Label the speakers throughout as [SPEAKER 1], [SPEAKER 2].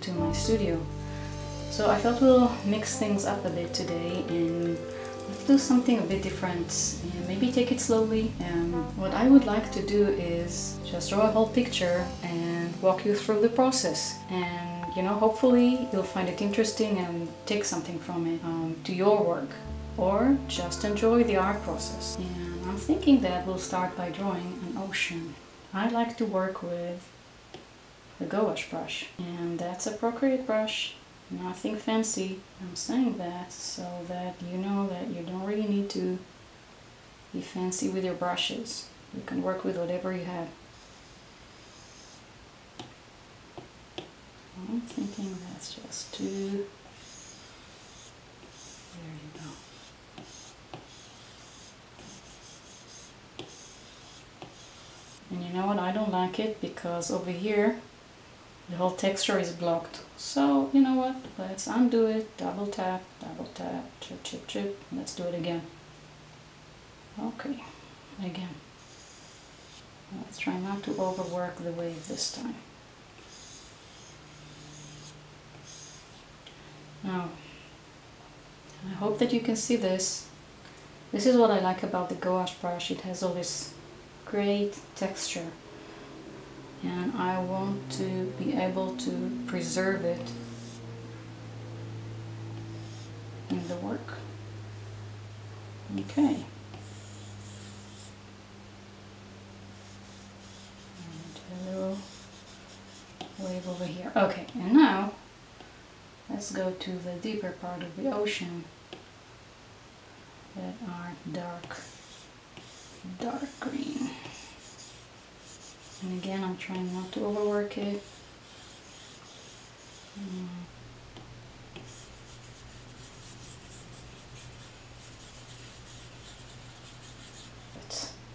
[SPEAKER 1] to my studio. So I thought we'll mix things up a bit today and let's do something a bit different and maybe take it slowly. And what I would like to do is just draw a whole picture and walk you through the process. And you know, hopefully you'll find it interesting and take something from it um, to your work or just enjoy the art process. And I'm thinking that we'll start by drawing an ocean. I like to work with the gouache brush. And that's a Procreate brush. Nothing fancy. I'm saying that so that you know that you don't really need to be fancy with your brushes. You can work with whatever you have. I'm thinking that's just too there you go. And you know what? I don't like it because over here the whole texture is blocked. So, you know what, let's undo it, double tap, double tap, chip, chip, chip, let's do it again. Okay, again. Let's try not to overwork the wave this time. Now, I hope that you can see this. This is what I like about the gouache brush. It has all this great texture and I want to be able to preserve it in the work. Okay. And a little wave over here. Okay, and now let's go to the deeper part of the ocean that are dark, dark green. And again, I'm trying not to overwork it. Mm.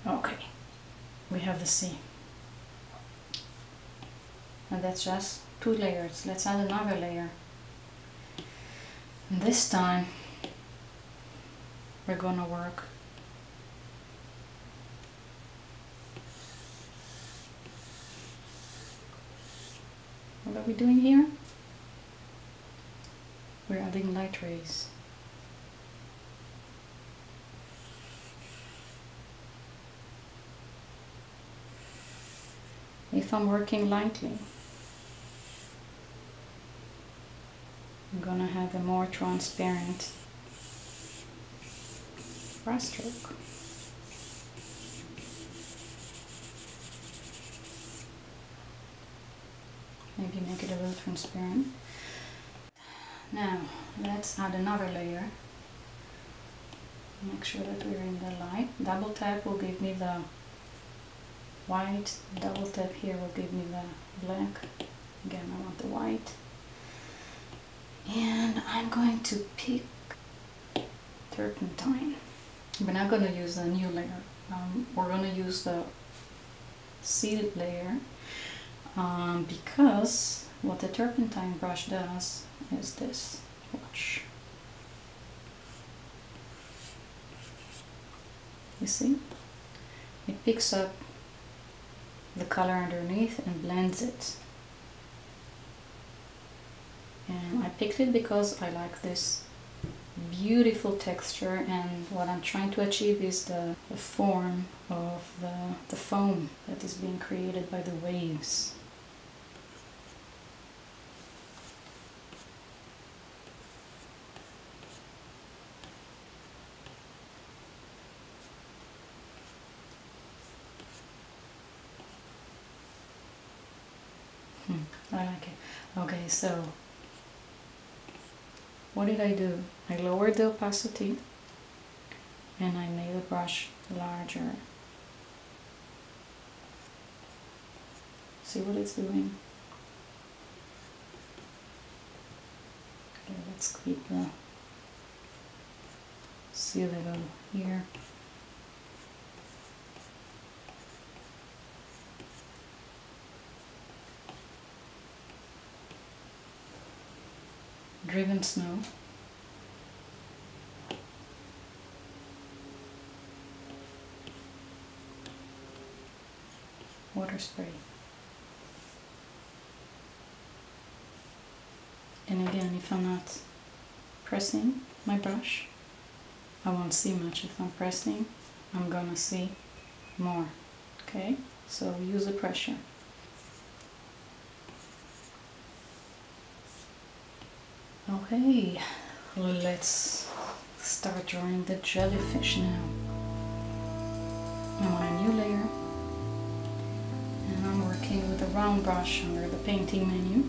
[SPEAKER 1] Okay, we have the sea. And that's just two layers. Let's add another layer. And this time, we're gonna work What are we doing here? We're adding light rays. If I'm working lightly, I'm gonna have a more transparent brushstroke. Maybe make it a little transparent. Now let's add another layer. Make sure that we're in the light. Double tap will give me the white. Double tap here will give me the black. Again, I want the white. And I'm going to pick turpentine. We're not going to use a new layer. Um, we're going to use the seeded layer um, because what the turpentine brush does is this. Watch. You see? It picks up the color underneath and blends it. And I picked it because I like this beautiful texture and what I'm trying to achieve is the, the form of the, the foam that is being created by the waves. Hmm, I like it. Okay, so what did I do? I lowered the opacity and I made the brush larger. See what it's doing? Okay, let's keep the seal it over here. Driven snow. Water spray. And again, if I'm not pressing my brush, I won't see much. If I'm pressing, I'm gonna see more. Okay, so use the pressure. Okay, let's start drawing the jellyfish now. I want a new layer and I'm working with a round brush under the painting menu.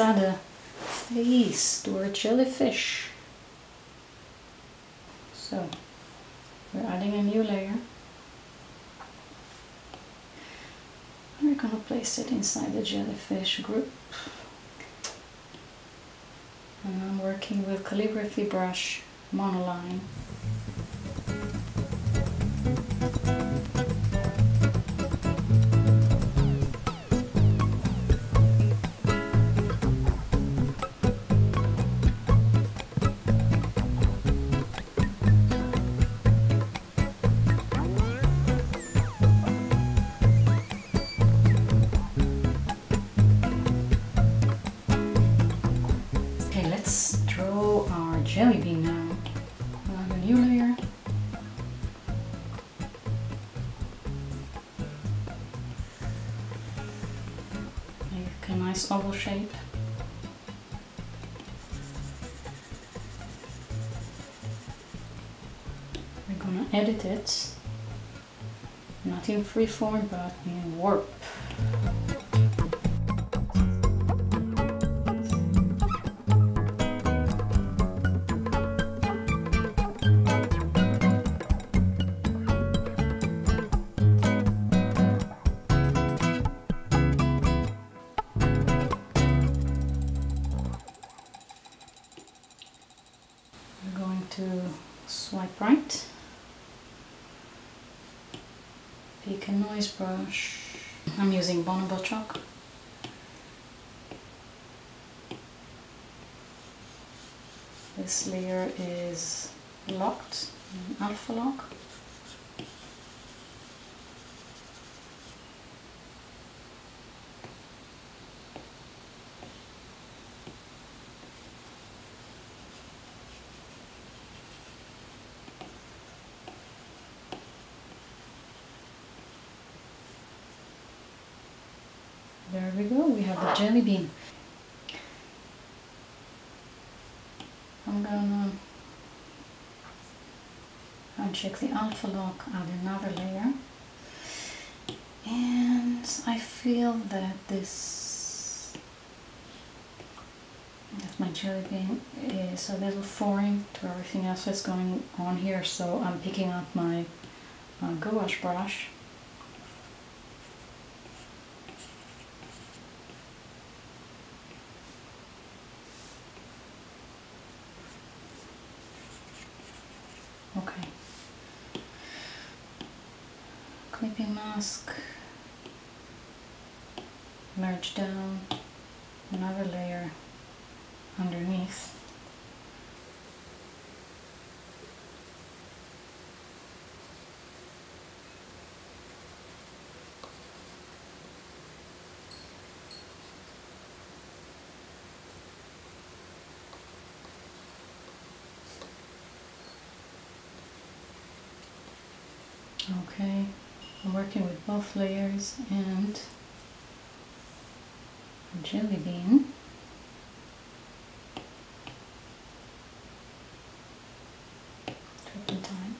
[SPEAKER 1] Add a face to our jellyfish. So we're adding a new layer. We're gonna place it inside the jellyfish group. And I'm working with calligraphy brush monoline. Oval shape. We're gonna edit it, not in freeform but in warp. Swipe right, pick a noise brush. I'm using Bonobo chalk. This layer is locked, alpha lock. There we go, we have the jelly bean. I'm gonna uncheck the alpha lock, add another layer. And I feel that this, that my jelly bean is a little foreign to everything else that's going on here. So I'm picking up my uh, gouache brush Okay. Clipping mask. Merge down. Another layer underneath. Okay, I'm working with both layers and jelly bean. Turpentine.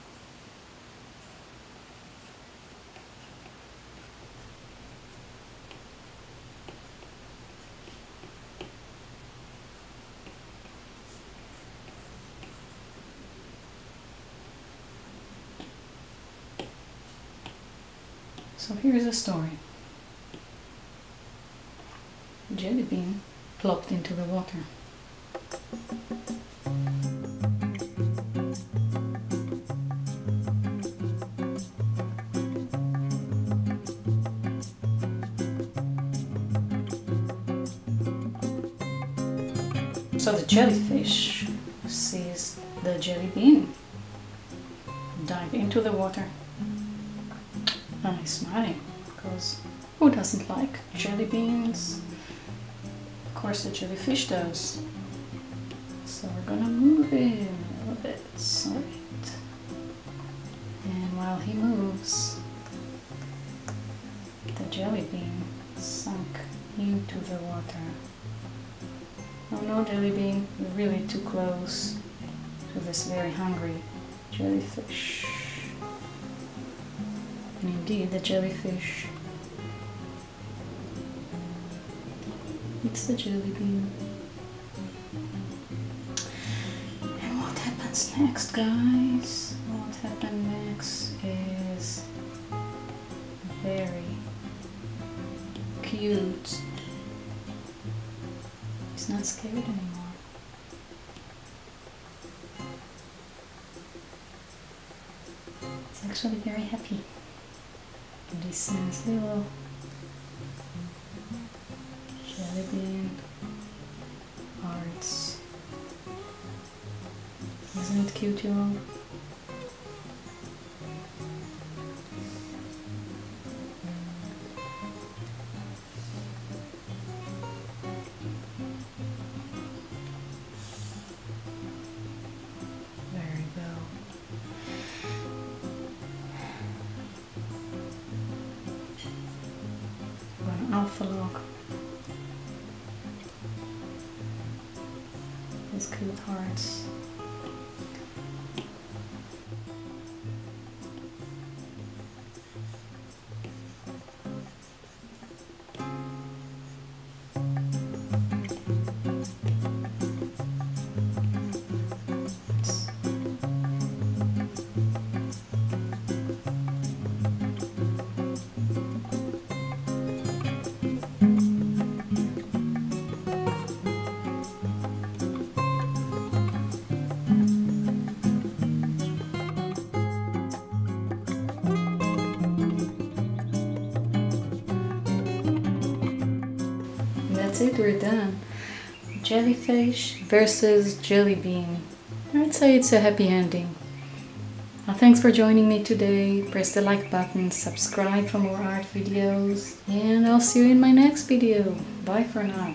[SPEAKER 1] So here's a story. Jelly bean plopped into the water. So the jellyfish sees the jelly bean dive into the water smiling because who doesn't like jelly beans? Of course, the jellyfish does. So we're gonna move him a little bit, wait. And while he moves, the jelly bean sunk into the water. Oh no, jelly bean, you're really too close to this very hungry jellyfish. And indeed, the jellyfish It's the jelly bean. And what happens next, guys? What happens next is very cute. He's not scared anymore. Actually very happy. And he sends little jelly bean hearts. Isn't it cute, y'all? That's it, we're done. Jellyfish versus jelly bean. I'd say it's a happy ending. Well, thanks for joining me today. Press the like button, subscribe for more art videos, and I'll see you in my next video. Bye for now.